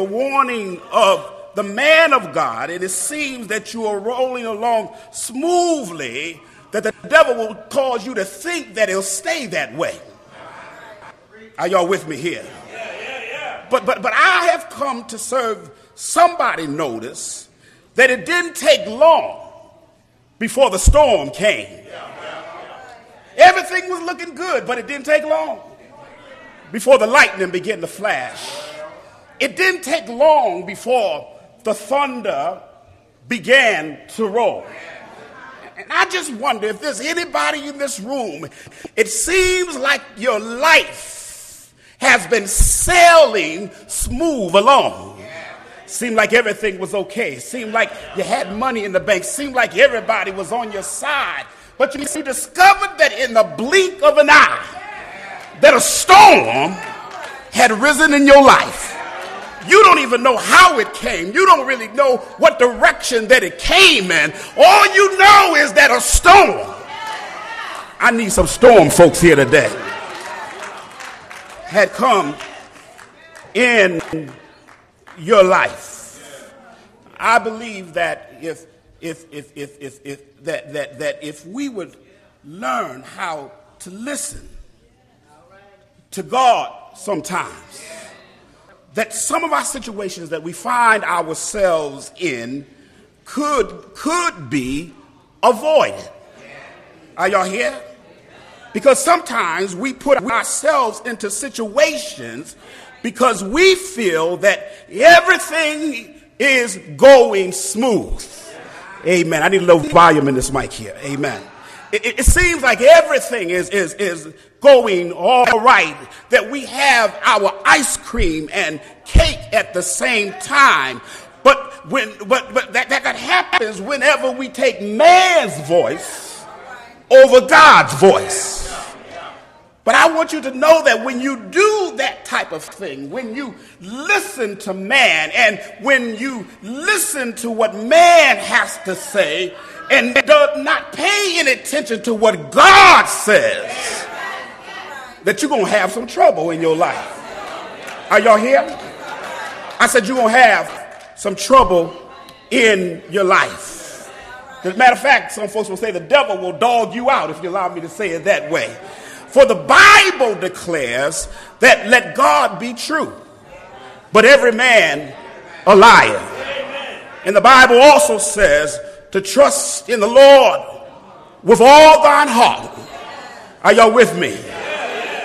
a warning of the man of God, and it seems that you are rolling along smoothly, that the devil will cause you to think that it'll stay that way. Are y'all with me here? But, but, but I have come to serve somebody notice that it didn't take long before the storm came. Everything was looking good, but it didn't take long before the lightning began to flash. It didn't take long before the thunder began to roll. And I just wonder if there's anybody in this room, it seems like your life has been sailing smooth along. Seemed like everything was okay. Seemed like you had money in the bank. Seemed like everybody was on your side. But you see, discovered that in the blink of an eye, that a storm had risen in your life. You don't even know how it came. You don't really know what direction that it came in. All you know is that a storm. I need some storm folks here today. Had come in your life. I believe that if if if if if, if that, that that if we would learn how to listen to God sometimes that some of our situations that we find ourselves in could, could be avoided. Are y'all here? Because sometimes we put ourselves into situations because we feel that everything is going smooth. Amen. I need a little volume in this mic here. Amen. It, it, seems like everything is, is, is going all right, that we have our ice cream and cake at the same time. But, when, but, but that, that, that happens whenever we take man's voice over God's voice. But I want you to know that when you do that type of thing, when you listen to man and when you listen to what man has to say, and does not pay any attention to what God says, that you're going to have some trouble in your life. Are y'all here? I said you're going to have some trouble in your life. As a matter of fact, some folks will say the devil will dog you out if you allow me to say it that way. For the Bible declares that let God be true, but every man a liar. And the Bible also says to trust in the Lord with all thine heart. Are y'all with me?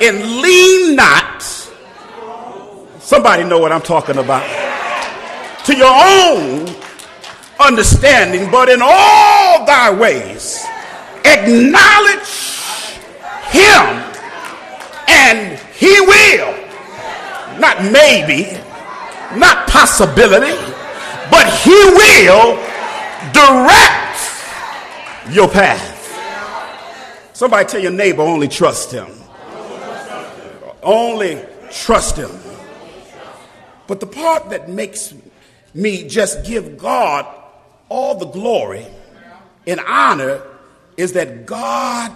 And lean not. Somebody know what I'm talking about. To your own understanding, but in all thy ways acknowledge him and he will. Maybe, not possibility, but he will direct your path. Somebody tell your neighbor, only trust him. Only trust him. But the part that makes me just give God all the glory and honor is that God,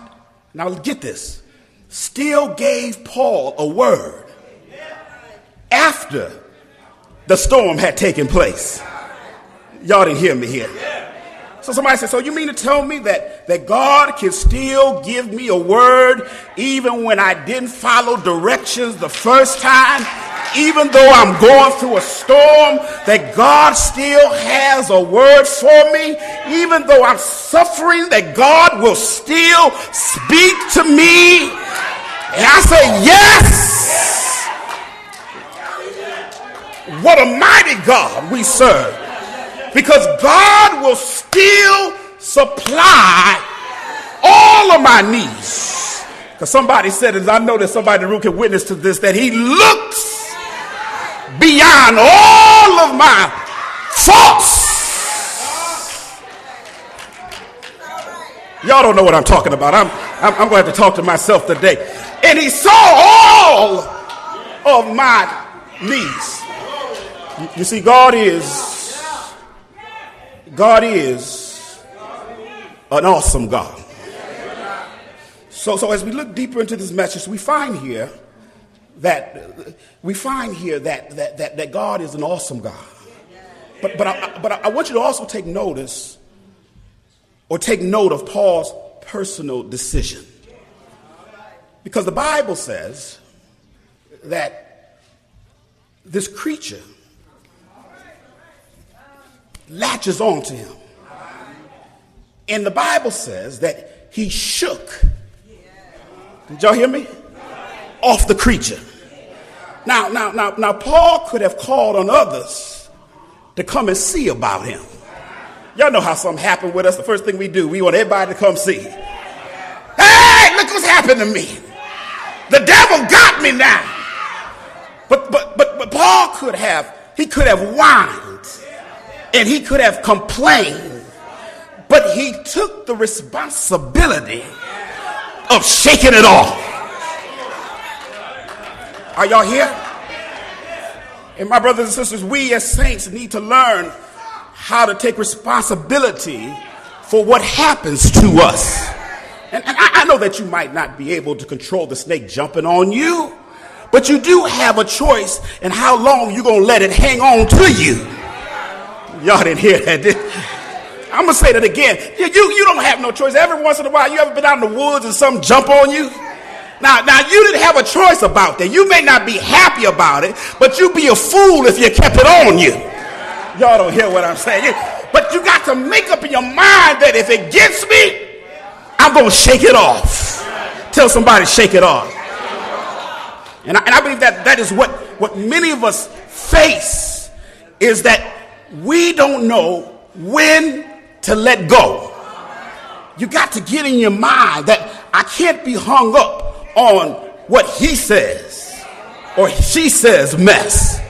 now get this, still gave Paul a word after the storm had taken place. Y'all didn't hear me here. So somebody said, So you mean to tell me that, that God can still give me a word even when I didn't follow directions the first time? Even though I'm going through a storm, that God still has a word for me? Even though I'm suffering, that God will still speak to me? And I say, Yes! What a mighty God we serve. Because God will still supply all of my needs. Because somebody said, as I know that somebody in the room can witness to this, that He looks beyond all of my faults. Y'all don't know what I'm talking about. I'm, I'm, I'm going to have to talk to myself today. And He saw all of my needs. You see, God is God is an awesome God. So, so as we look deeper into this message, we find here that we find here that, that, that, that God is an awesome God. But, but, I, but I want you to also take notice or take note of Paul's personal decision. Because the Bible says that this creature latches on to him. And the Bible says that he shook. Did y'all hear me? Off the creature. Now, now, now, now, Paul could have called on others to come and see about him. Y'all know how something happened with us. The first thing we do, we want everybody to come see. Hey, look what's happened to me. The devil got me now. But, but, but, but Paul could have, he could have whined and he could have complained, but he took the responsibility of shaking it off. Are y'all here? And my brothers and sisters, we as saints need to learn how to take responsibility for what happens to us. And, and I, I know that you might not be able to control the snake jumping on you, but you do have a choice in how long you're going to let it hang on to you. Y'all didn't hear that, did I'm to say that again. You, you, you don't have no choice. Every once in a while, you ever been out in the woods and something jump on you? Now, now you didn't have a choice about that. You may not be happy about it, but you'd be a fool if you kept it on you. Y'all don't hear what I'm saying. But you got to make up in your mind that if it gets me, I'm to shake it off. Tell somebody, shake it off. And I, and I believe that that is what, what many of us face is that we don't know when to let go. You got to get in your mind that I can't be hung up on what he says or she says mess.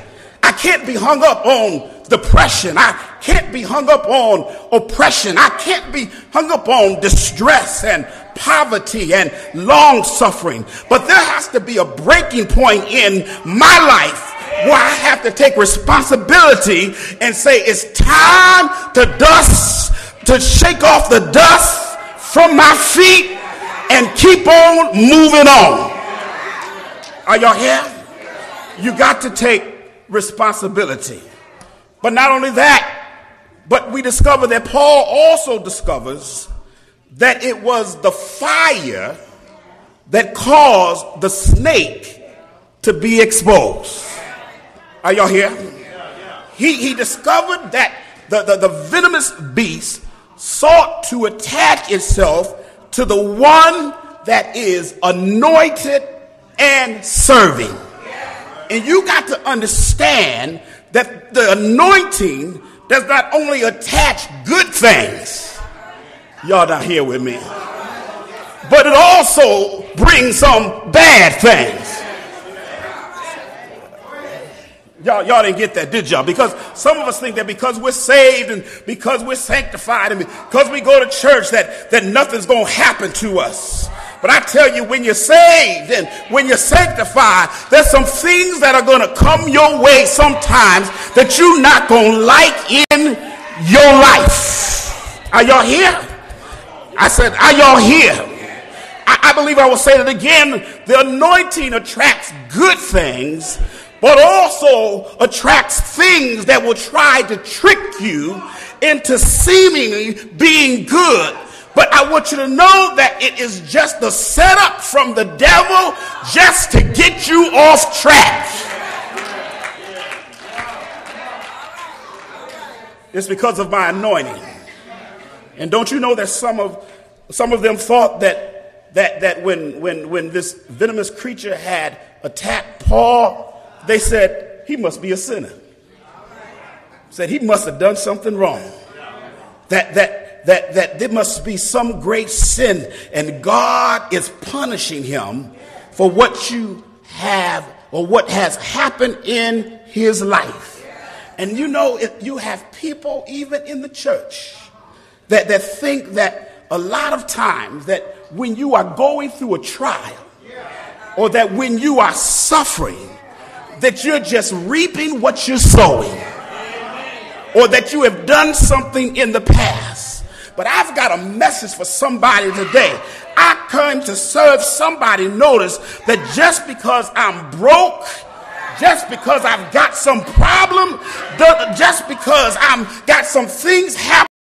I can't be hung up on depression. I can't be hung up on oppression. I can't be hung up on distress and poverty and long suffering. But there has to be a breaking point in my life where I to take responsibility and say it's time to dust, to shake off the dust from my feet and keep on moving on. Are y'all here? You got to take responsibility. But not only that, but we discover that Paul also discovers that it was the fire that caused the snake to be exposed. Are y'all here? He, he discovered that the, the, the venomous beast sought to attach itself to the one that is anointed and serving. And you got to understand that the anointing does not only attach good things, y'all not here with me, but it also brings some bad things. Y'all, y'all didn't get that, did y'all? Because some of us think that because we're saved and because we're sanctified and because we go to church that, that nothing's going to happen to us. But I tell you, when you're saved and when you're sanctified, there's some things that are going to come your way sometimes that you're not going to like in your life. Are y'all here? I said, are y'all here? I, I believe I will say that again. The anointing attracts good things, but also attracts things that will try to trick you into seemingly being good but I want you to know that it is just the setup from the devil just to get you off track. It's because of my anointing. And don't you know that some of some of them thought that that that when when when this venomous creature had attacked Paul, they said he must be a sinner. Said he must have done something wrong. That that that, that there must be some great sin and God is punishing him for what you have or what has happened in his life. And you know, if you have people even in the church that, that think that a lot of times that when you are going through a trial or that when you are suffering, that you're just reaping what you're sowing or that you have done something in the past but I've got a message for somebody today. I come to serve somebody. Notice that just because I'm broke, just because I've got some problem, just because I'm got some things happening